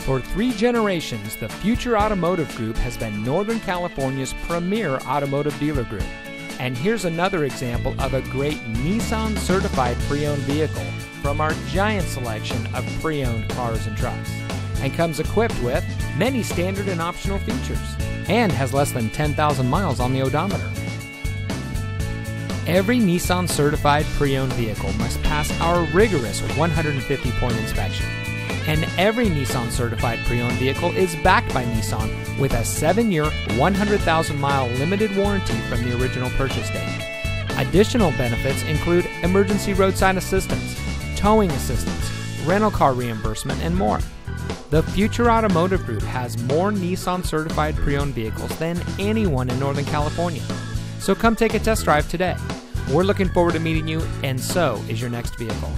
For three generations, the Future Automotive Group has been Northern California's premier automotive dealer group. And here's another example of a great Nissan certified pre owned vehicle from our giant selection of pre owned cars and trucks. And comes equipped with many standard and optional features, and has less than 10,000 miles on the odometer. Every Nissan certified pre owned vehicle must pass our rigorous 150 point inspection. And every Nissan certified pre owned vehicle is backed by Nissan with a 7 year, 100,000 mile limited warranty from the original purchase date. Additional benefits include emergency roadside assistance, towing assistance, rental car reimbursement, and more. The Future Automotive Group has more Nissan certified pre owned vehicles than anyone in Northern California. So come take a test drive today. We're looking forward to meeting you, and so is your next vehicle.